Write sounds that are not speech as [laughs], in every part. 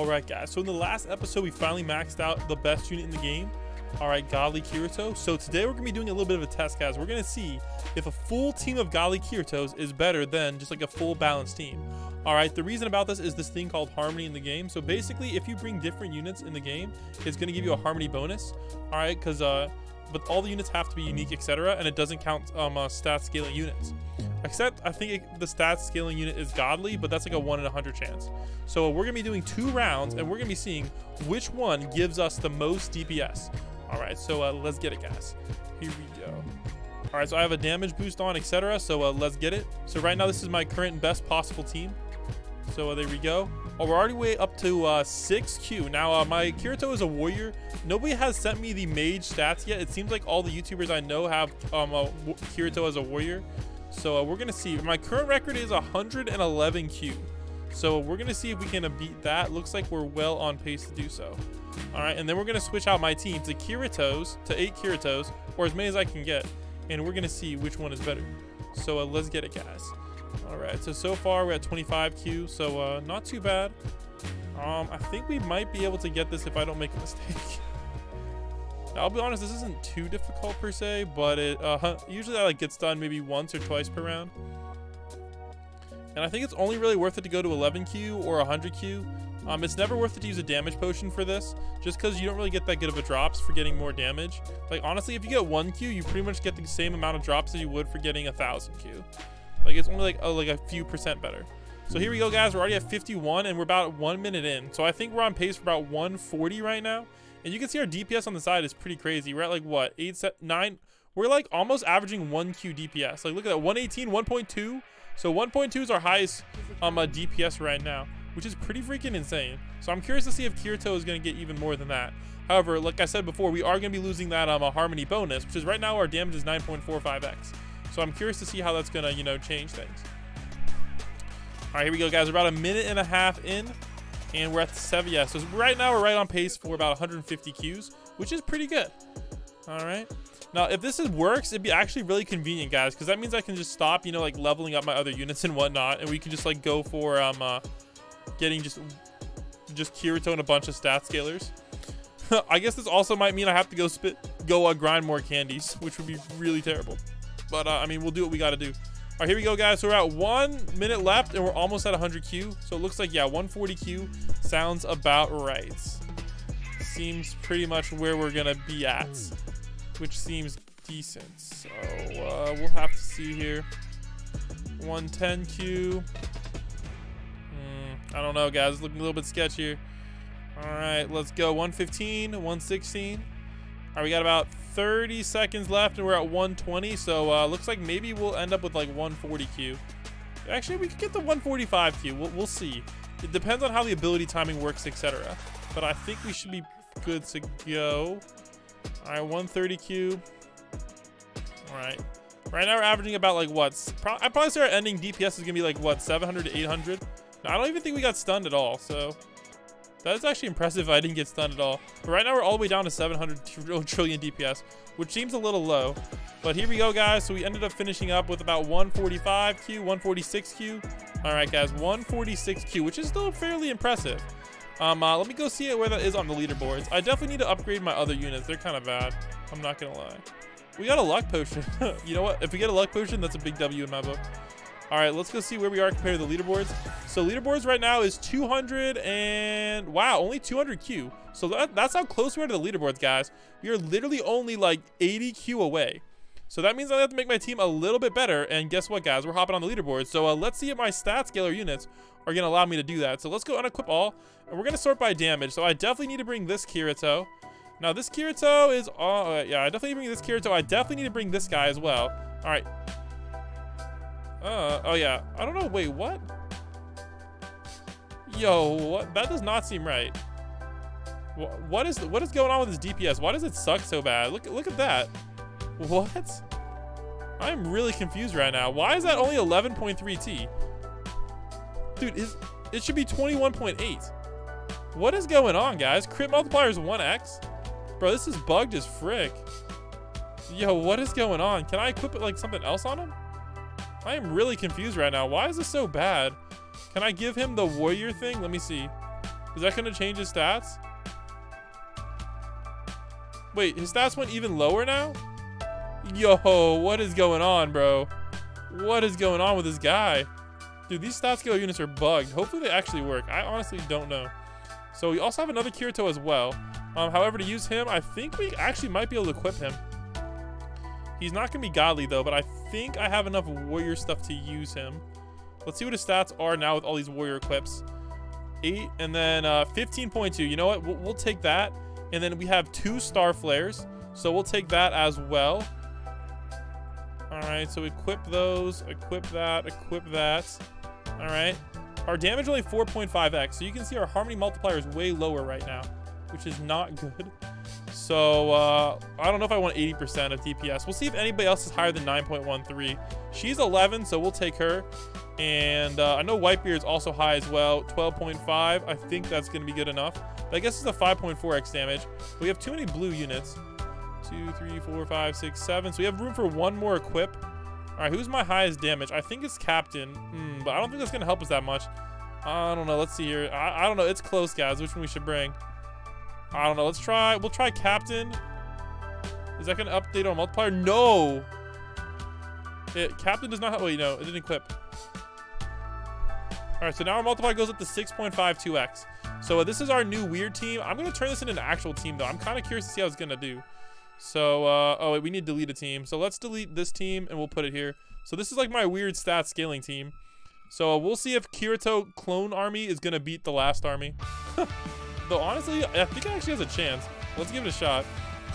Alright guys, so in the last episode we finally maxed out the best unit in the game. Alright, Godly Kirito. So today we're to be doing a little bit of a test guys. We're to see if a full team of Godly Kiritos is better than just like a full balanced team. Alright, the reason about this is this thing called Harmony in the game. So basically if you bring different units in the game, it's to give you a Harmony bonus. Alright, because uh, but all the units have to be unique, etc. And it doesn't count um, uh, stat scaling units. Except I think it, the stats scaling unit is godly, but that's like a 1 in a 100 chance. So we're going to be doing two rounds, and we're going to be seeing which one gives us the most DPS. All right, so uh, let's get it, guys. Here we go. All right, so I have a damage boost on, etc. So uh, let's get it. So right now, this is my current best possible team. So uh, there we go. Oh, we're already way up to uh, 6Q. Now, uh, my Kirito is a warrior. Nobody has sent me the mage stats yet. It seems like all the YouTubers I know have um, Kirito as a warrior. So uh, we're going to see. My current record is 111Q. So we're going to see if we can beat that. Looks like we're well on pace to do so. All right, and then we're going to switch out my team to Kiritos, to eight Kiritos, or as many as I can get. And we're going to see which one is better. So uh, let's get it, guys. All right, so so far we're at 25Q, so uh, not too bad. Um, I think we might be able to get this if I don't make a mistake. [laughs] I'll be honest, this isn't too difficult per se, but it uh, usually that like gets done maybe once or twice per round. And I think it's only really worth it to go to 11Q or 100Q. Um, it's never worth it to use a damage potion for this, just because you don't really get that good of a drops for getting more damage. Like, honestly, if you get 1Q, you pretty much get the same amount of drops as you would for getting a 1000Q. Like, it's only like a, like a few percent better. So here we go, guys. We're already at 51, and we're about one minute in. So I think we're on pace for about 140 right now. And you can see our DPS on the side is pretty crazy. We're at like what, eight, set, nine. We're like almost averaging one Q DPS. Like look at that, 118, 1.2. So 1.2 is our highest um uh, DPS right now, which is pretty freaking insane. So I'm curious to see if Kirito is going to get even more than that. However, like I said before, we are going to be losing that um a Harmony bonus, which is right now our damage is 9.45x. So I'm curious to see how that's going to, you know, change things. All right, here we go, guys. We're about a minute and a half in and we're at seven. Yeah, so right now we're right on pace for about 150 Qs, which is pretty good. All right. Now, if this is works, it'd be actually really convenient, guys, because that means I can just stop, you know, like leveling up my other units and whatnot, and we can just like go for um uh, getting just just Kirito and a bunch of stat scalers. [laughs] I guess this also might mean I have to go spit go uh, grind more candies, which would be really terrible. But uh, I mean, we'll do what we got to do. All right, here we go, guys. So we're at one minute left, and we're almost at 100 Q. So it looks like, yeah, 140 Q sounds about right. Seems pretty much where we're going to be at, which seems decent. So uh, we'll have to see here. 110 Q. Mm, I don't know, guys. It's looking a little bit sketchy. All right, let's go. 115, 116. All right, we got about 30 seconds left and we're at 120. So uh, looks like maybe we'll end up with like 140 Q. Actually, we could get the 145 Q. We'll, we'll see. It depends on how the ability timing works, etc. But I think we should be good to go. All right, 130 Q. All right. Right now we're averaging about like what? Pro I probably say our ending DPS is gonna be like what 700 to 800. I don't even think we got stunned at all. So that is actually impressive I didn't get stunned at all. But right now we're all the way down to 700 [laughs] trillion DPS, which seems a little low. But here we go, guys. So we ended up finishing up with about 145Q, 146Q. All right, guys, 146Q, which is still fairly impressive. Um, uh, let me go see where that is on the leaderboards. I definitely need to upgrade my other units. They're kind of bad. I'm not going to lie. We got a luck potion. [laughs] you know what? If we get a luck potion, that's a big W in my book. All right, let's go see where we are compared to the leaderboards. So leaderboards right now is 200 and wow, only 200 Q. So that, that's how close we are to the leaderboards, guys. We are literally only like 80 Q away. So that means I have to make my team a little bit better. And guess what, guys? We're hopping on the leaderboard. So uh, let's see if my stat scaler units are going to allow me to do that. So let's go unequip all. And we're going to sort by damage. So I definitely need to bring this Kirito. Now, this Kirito is... Uh, yeah, I definitely need to bring this Kirito. I definitely need to bring this guy as well. All right. Uh, oh yeah. I don't know. Wait, what? Yo, what? That does not seem right. What is what is going on with this DPS? Why does it suck so bad? Look look at that. What? I'm really confused right now. Why is that only 11.3 T? Dude, is it should be 21.8. What is going on, guys? Crit multiplier is 1x? Bro, this is bugged as frick. Yo, what is going on? Can I equip it like something else on him? I am really confused right now. Why is this so bad? Can I give him the warrior thing? Let me see. Is that going to change his stats? Wait, his stats went even lower now? Yo, what is going on, bro? What is going on with this guy? Dude, these stat scale units are bugged. Hopefully they actually work. I honestly don't know. So we also have another Kirito as well. Um, however, to use him, I think we actually might be able to equip him. He's not going to be godly, though, but I think I have enough warrior stuff to use him. Let's see what his stats are now with all these warrior equips. 8 and then uh, 15.2. You know what? We'll, we'll take that. And then we have two star flares. So we'll take that as well. All right, so equip those, equip that, equip that. All right. Our damage only 4.5x, so you can see our harmony multiplier is way lower right now, which is not [laughs] good. So, uh, I don't know if I want 80% of DPS. We'll see if anybody else is higher than 9.13. She's 11, so we'll take her. And uh, I know Whitebeard is also high as well, 12.5. I think that's going to be good enough. But I guess it's a 5.4x damage. We have too many blue units. Two, three, four, five, six, seven. So we have room for one more equip. All right, who's my highest damage? I think it's Captain, mm, but I don't think that's going to help us that much. I don't know. Let's see here. I, I don't know. It's close, guys. Which one we should bring? I don't know. Let's try. We'll try Captain. Is that to update our multiplier? No. It, Captain does not have... Wait, no. It didn't equip. All right, so now our multiplier goes up to 6.52x. So uh, this is our new weird team. I'm going to turn this into an actual team, though. I'm kind of curious to see how it's going to do. So, uh, oh, wait, we need to delete a team. So let's delete this team, and we'll put it here. So this is like my weird stat scaling team. So uh, we'll see if Kirito Clone Army is going to beat the last army. [laughs] Though, honestly, I think it actually has a chance. Let's give it a shot.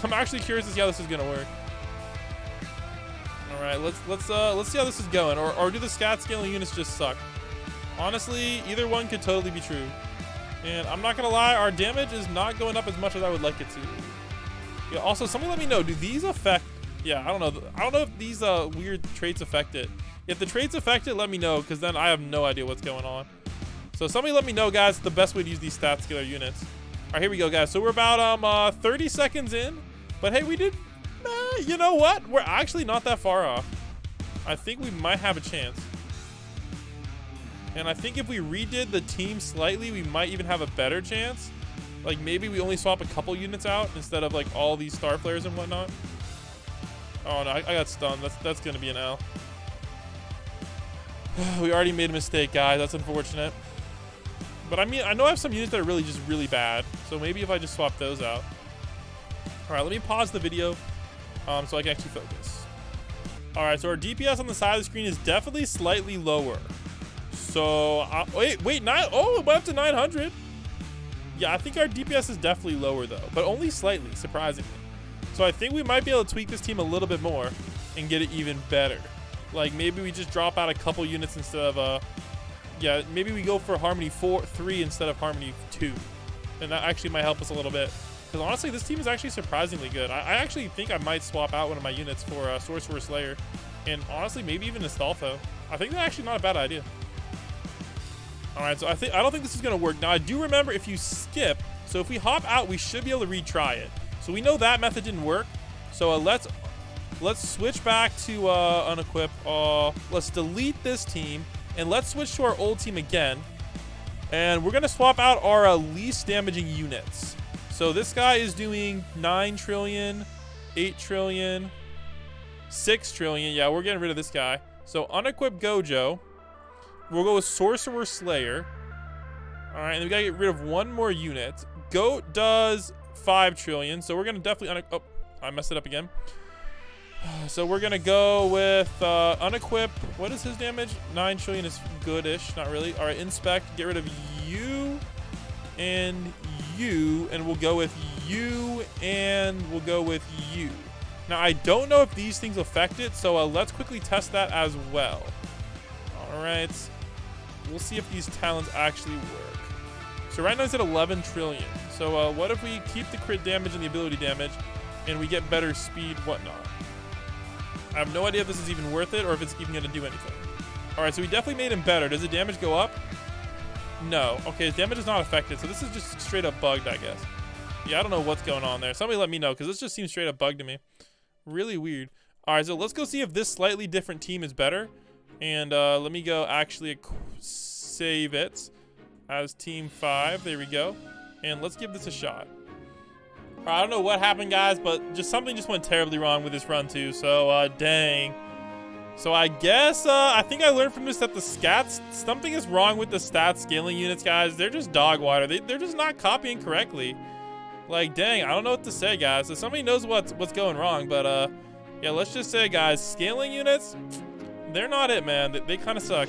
I'm actually curious to see how this is to work. All right, let's let's uh let's see how this is going. Or or do the scat scaling units just suck? Honestly, either one could totally be true. And I'm not gonna lie, our damage is not going up as much as I would like it to. Yeah, also, somebody let me know, do these affect... Yeah, I don't know. I don't know if these uh, weird traits affect it. If the traits affect it, let me know, because then I have no idea what's going on. So somebody let me know, guys, the best way to use these stat scaler units. All right, here we go, guys. So we're about um uh, 30 seconds in. But hey, we did... Uh, you know what? We're actually not that far off. I think we might have a chance. And I think if we redid the team slightly, we might even have a better chance. Like maybe we only swap a couple units out instead of like all these star flares and whatnot. Oh no, I, I got stunned. That's that's gonna be an L. [sighs] we already made a mistake, guys. That's unfortunate. But I mean, I know I have some units that are really just really bad. So maybe if I just swap those out. All right, let me pause the video um, so I can actually focus. All right, so our DPS on the side of the screen is definitely slightly lower. So, uh, wait, wait, nine, oh, it went up to 900. Yeah, I think our DPS is definitely lower though, but only slightly, surprisingly. So I think we might be able to tweak this team a little bit more and get it even better. Like maybe we just drop out a couple units instead of, uh, yeah, maybe we go for Harmony 4, 3 instead of Harmony 2. And that actually might help us a little bit. Because honestly, this team is actually surprisingly good. I, I, actually think I might swap out one of my units for uh, Sorcerer Slayer. And honestly, maybe even Astolfo. I think that's actually not a bad idea. All right, so I think I don't think this is gonna work. Now I do remember if you skip, so if we hop out, we should be able to retry it. So we know that method didn't work. So uh, let's let's switch back to uh, unequip. Uh, let's delete this team and let's switch to our old team again. And we're gonna swap out our uh, least damaging units. So this guy is doing 9 trillion, 8 trillion, 6 trillion. Yeah, we're getting rid of this guy. So unequip Gojo. We'll go with Sorcerer Slayer. All right, and we gotta get rid of one more unit. Goat does 5 trillion, so we're gonna definitely... Oh, I messed it up again. So we're gonna go with uh, unequip. What is his damage? 9 trillion is goodish, not really. All right, inspect, get rid of you and you, and we'll go with you and we'll go with you. Now, I don't know if these things affect it, so uh, let's quickly test that as well. All right. We'll see if these talents actually work. So right now it's at 11 trillion. So uh, what if we keep the crit damage and the ability damage and we get better speed, whatnot? I have no idea if this is even worth it or if it's even going to do anything. All right, so we definitely made him better. Does the damage go up? No. Okay, his damage is not affected, so this is just straight up bugged, I guess. Yeah, I don't know what's going on there. Somebody let me know, because this just seems straight up bugged to me. Really weird. All right, so let's go see if this slightly different team is better. And uh, let me go actually save it. as team five. There we go. And let's give this a shot. I don't know what happened, guys, but just something just went terribly wrong with this run, too. So, uh, dang. So I guess, uh, I think I learned from this that the scats, something is wrong with the stat scaling units, guys. They're just dog water. They, they're just not copying correctly. Like, dang, I don't know what to say, guys. If somebody knows what's, what's going wrong, but, uh, yeah, let's just say, guys, scaling units, they're not it, man. They, they kind of suck.